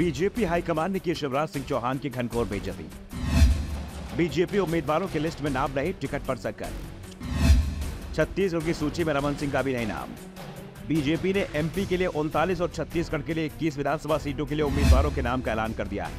BJP high command ने की शिवराज सिंह चौहान की घनघोर बेइज्जती। बीजेपी उम्मीदवारों की लिस्ट में नाम नहीं, टिकट पर सककर छत्तीसगढ़ की सूची में रमन सिंह का भी नहीं नाम। बीजेपी ने एमपी के लिए उनतालीस और छत्तीसगढ़ के लिए इक्कीस विधानसभा सीटों के लिए उम्मीदवारों के नाम का ऐलान कर दिया है।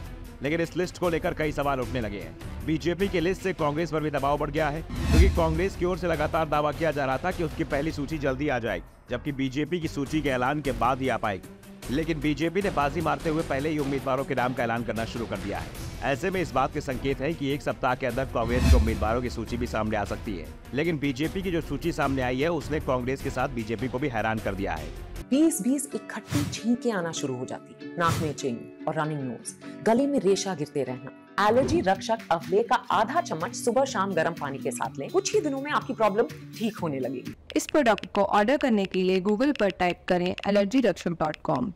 लेकिन इस लिस्ट को लेकर कई सवाल उठने लगे हैं। बीजेपी की लिस्ट से कांग्रेस पर भी दबाव बढ़ गया है, क्योंकि कांग्रेस की ओर से लगातार दावा किया जा रहा था कि उसकी पहली सूची जल्दी आ जाएगी, जबकि बीजेपी की सूची के ऐलान के बाद ही आ पाएगी। लेकिन बीजेपी ने बाजी मारते हुए पहले ही उम्मीदवारों के नाम का ऐलान करना शुरू कर दिया है। ऐसे में इस बात के संकेत है कि एक सप्ताह के अंदर कांग्रेस के उम्मीदवारों की सूची भी सामने आ सकती है। लेकिन बीजेपी की जो सूची सामने आई है उसने कांग्रेस के साथ बीजेपी को भी हैरान कर दिया है। बीस बीस इकट्ठी छींके आना शुरू हो जाती। नाक में चिंग और रनिंग नोज़ गले में रेशा गिरते रहना। एलर्जी रक्षक अवले का आधा चम्मच सुबह शाम गर्म पानी के साथ लें। कुछ ही दिनों में आपकी प्रॉब्लम ठीक होने लगेगी। इस प्रोडक्ट को ऑर्डर करने के लिए गूगल पर टाइप करें एलर्जी रक्षक डॉट कॉम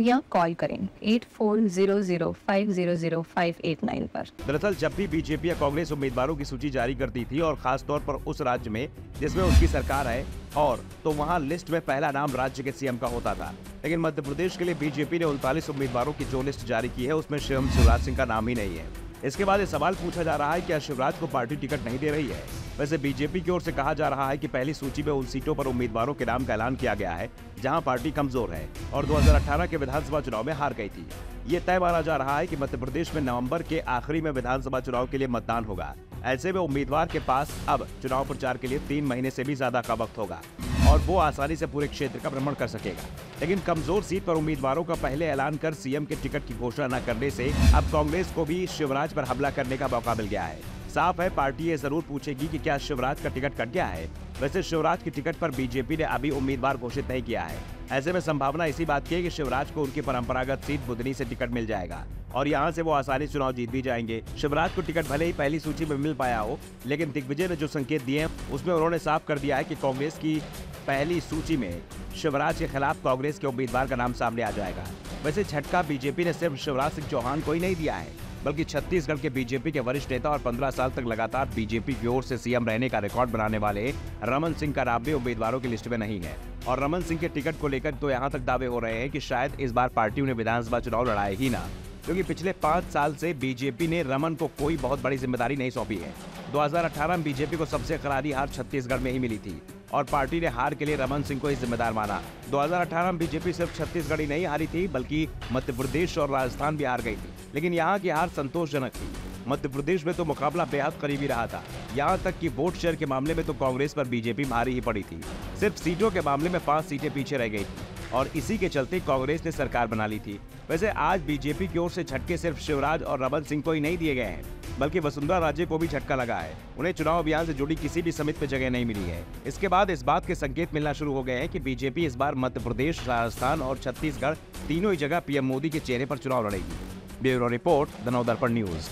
या कॉल करें eight four zero zero five zero zero five eight nine पर। दरअसल जब भी बीजेपी या कांग्रेस उम्मीदवारों की सूची जारी करती थी और खास तौर पर उस राज्य में, जिसमें उसकी सरकार है, और तो वहाँ लिस्ट में पहला नाम राज्य के सीएम का होता था। लेकिन मध्य प्रदेश के लिए बीजेपी ने उनतालीस उम्मीदवारों की जो लिस्ट जारी की है, उसमें शिवम शिवराज सिंह का नाम ही नहीं है। इसके बाद ये सवाल पूछा जा रहा है क्या शिवराज को पार्टी टिकट नहीं दे रही है? वैसे बीजेपी की ओर से कहा जा रहा है कि पहली सूची में उन सीटों पर उम्मीदवारों के नाम का ऐलान किया गया है, जहाँ पार्टी कमज़ोर है और 2018 के विधानसभा चुनाव में हार गई थी। ये तय माना जा रहा है कि मध्य प्रदेश में नवंबर के आखिरी में विधानसभा चुनाव के लिए मतदान होगा। ऐसे में उम्मीदवार के पास अब चुनाव प्रचार के लिए तीन महीने से भी ज़्यादा का वक्त होगा। और वो आसानी से पूरे क्षेत्र का भ्रमण कर सकेगा। लेकिन कमज़ोर सीट पर उम्मीदवारों का पहले ऐलान कर सीएम के टिकट की घोषणा न करने से अब कांग्रेस को भी शिवराज पर हमला करने का मौका मिल गया है। साफ़ है, पार्टी ये ज़रूर पूछेगी कि क्या शिवराज का टिकट कट गया है। वैसे शिवराज की टिकट पर बीजेपी ने अभी उम्मीदवार घोषित नहीं किया है। ऐसे में संभावना इसी बात की है कि शिवराज को उनकी परंपरागत सीट बुधनी से टिकट मिल जाएगा। और यहाँ से वो आसानी चुनाव जीत भी जाएँगे। शिवराज को टिकट भले ही पहली सूची में मिल पाया हो, लेकिन दिग्विजय ने जो संकेत दिए उसमें उन्होंने साफ़ कर दिया है कि कांग्रेस की पहली सूची में शिवराज के खिलाफ कांग्रेस के उम्मीदवार का नाम सामने आ जाएगा। वैसे झटका बीजेपी ने सिर्फ़ शिवराज सिंह चौहान को ही नहीं दिया है, बल्कि छत्तीसगढ़ के बीजेपी के वरिष्ठ नेता और 15 साल तक लगातार बीजेपी की ओर से सीएम रहने का रिकॉर्ड बनाने वाले रमन सिंह का नाम भी उम्मीदवारों की लिस्ट में नहीं है। और रमन सिंह के टिकट को लेकर तो यहाँ तक दावे हो रहे हैं कि शायद इस बार पार्टी उन्हें विधानसभा चुनाव लड़ाए ही ना। क्योंकि पिछले पाँच साल से बीजेपी ने रमन को कोई बहुत बड़ी ज़िम्मेदारी नहीं सौंपी है। 2018 में बीजेपी को सबसे करारी हार छत्तीसगढ़ में ही मिली थी और पार्टी ने हार के लिए रमन सिंह को ही जिम्मेदार माना। 2018 में बीजेपी सिर्फ़ छत्तीसगढ़ ही नहीं हारी थी, बल्कि मध्य प्रदेश और राजस्थान भी हार गई थी। लेकिन यहाँ की हार संतोषजनक थी। मध्य प्रदेश में तो मुकाबला बेहद करीबी रहा था। यहाँ तक कि वोट शेयर के मामले में तो कांग्रेस पर बीजेपी भारी ही पड़ी थी। सिर्फ़ सीटों के मामले में पाँच सीटें पीछे रह गई थी और इसी के चलते कांग्रेस ने सरकार बना ली थी। वैसे आज बीजेपी की ओर से झटके सिर्फ़ शिवराज और रमन सिंह को ही नहीं दिए गए हैं, बल्कि वसुंधरा राजे को भी झटका लगा है। उन्हें चुनाव अभियान से जुड़ी किसी भी समिति में जगह नहीं मिली है। इसके बाद इस बात के संकेत मिलना शुरू हो गए हैं कि बीजेपी इस बार मध्य प्रदेश राजस्थान और छत्तीसगढ़ तीनों ही जगह पीएम मोदी के चेहरे पर चुनाव लड़ेगी। Bureau report the news.